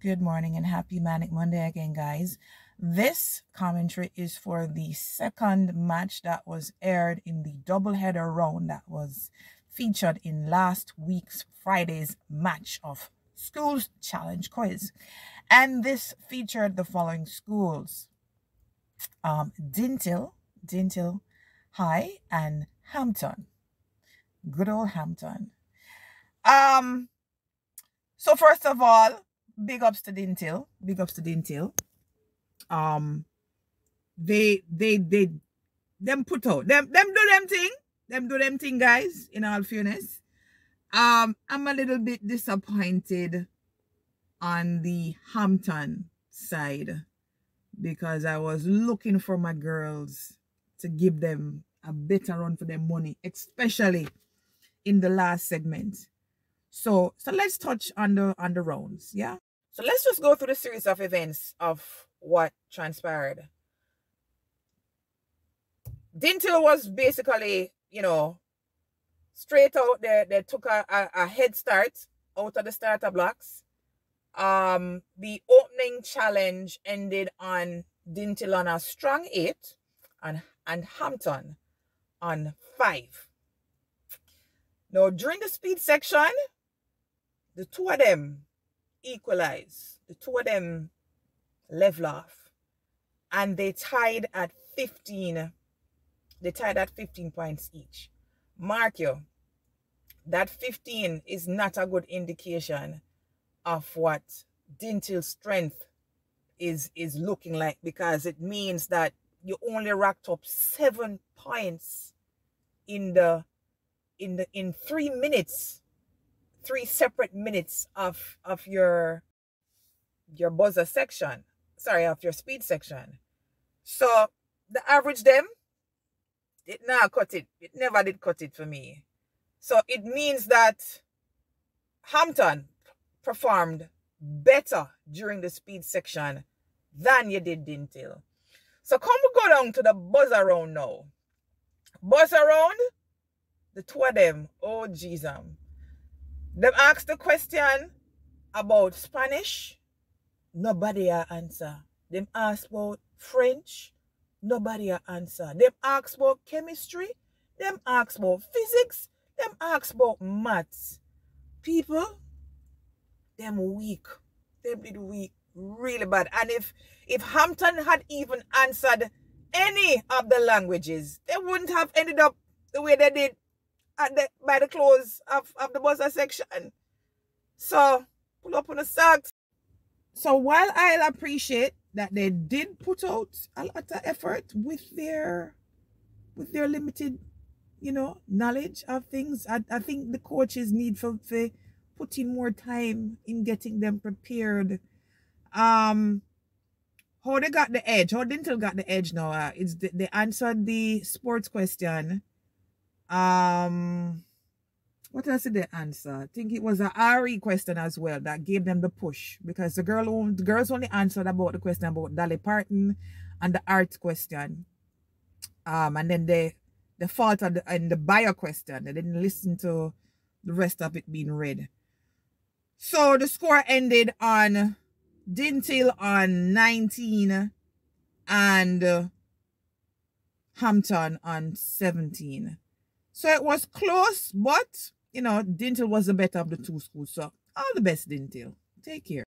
Good morning and happy Manic Monday again, guys. This commentary is for the second match that was aired in the doubleheader round that was featured in last week's Friday's match of Schools Challenge Quiz. And this featured the following schools um, Dinthill, Dinthill High, and Hampton. Good old Hampton. Um, so first of all, big ups to Dinthill. Big ups to Dinthill. Um, they they they them put out them them do them thing. Them do them thing, guys. In all fairness, um, I'm a little bit disappointed on the Hampton side because I was looking for my girls to give them a better run for their money, especially in the last segment. So so let's touch on the on the rounds, yeah. So let's just go through the series of events of what transpired. Dinthill was basically, you know, straight out there. They took a, a, a head start out of the starter blocks. Um, the opening challenge ended on Dinthill on a strong eight and, and Hampton on five. Now, during the speed section, the two of them equalize. The two of them level off. And they tied at 15. They tied at 15 points each. Mark you, that 15 is not a good indication of what Dinthill's strength is is looking like because it means that you only racked up seven points in the in the in three minutes three separate minutes of of your your buzzer section sorry of your speed section. So the average them it now cut it. It never did cut it for me. So it means that hampton performed better during the speed section than you did dinthill so come we go down to the buzzer round now. Buzzer round the two of them oh jesus them ask the question about Spanish, nobody answer. Them ask about French, nobody answer. Them ask about chemistry, them ask about physics, them ask about maths. People, them weak. Them did weak really bad. And if if Hampton had even answered any of the languages, they wouldn't have ended up the way they did at the by the close of, of the buzzer section. So pull up on the socks. So while I'll appreciate that they did put out a lot of effort with their with their limited, you know, knowledge of things, I, I think the coaches need for, for putting more time in getting them prepared. Um how they got the edge, how Dinthill got the edge now, uh, it's the, they answered the sports question um, what else did they answer? I think it was a RE question as well that gave them the push because the girl the girls only answered about the question about Dolly Parton and the art question. Um, and then they the fault and the bio question. They didn't listen to the rest of it being read. So the score ended on Dinthill on 19 and Hampton on 17. So it was close, but, you know, Dinthill was the better of the two schools. So all the best, Dinthill. Take care.